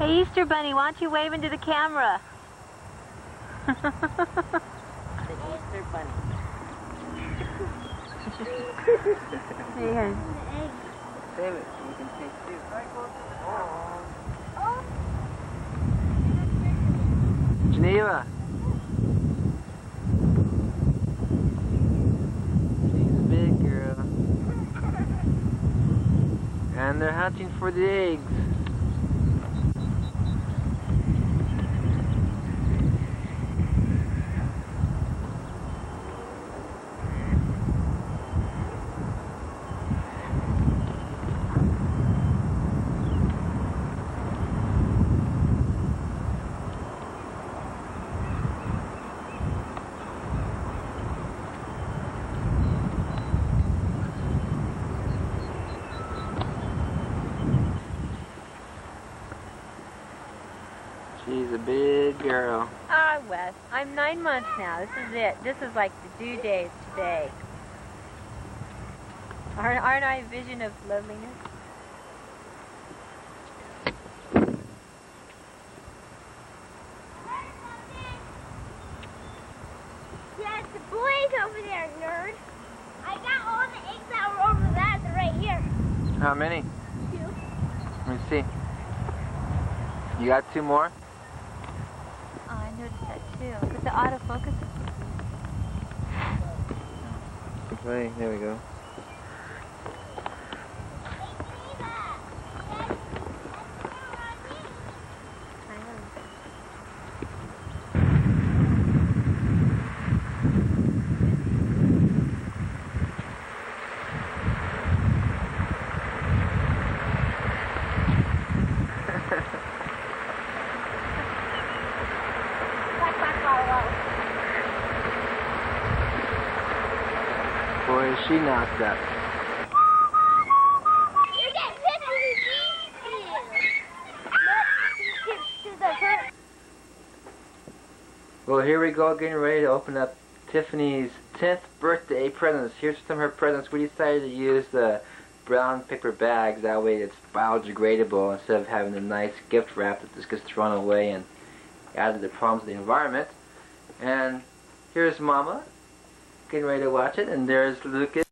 Hey, Easter Bunny, why don't you wave into the camera? The Easter Bunny. There. Save it so we can take two. Geneva. She's a big girl. And they're hunting for the eggs. She's a big girl. Ah, Wes, I'm nine months now. This is it. This is like the due date today. Aren't, aren't I a vision of loveliness? Yeah, it's the boys over there, nerd. I got all the eggs that were over that. They're right here. How many? Two. Let me see. You got two more? Noticed that too. But the autofocus. Play. There we go. Is she knocked up. To. Well, here we go, getting ready to open up Tiffany's 10th birthday presents. Here's some of her presents. We decided to use the brown paper bags. That way it's biodegradable instead of having the nice gift wrap that just gets thrown away and added the problems of the environment. And here's Mama getting ready to watch it. And there's Lucas.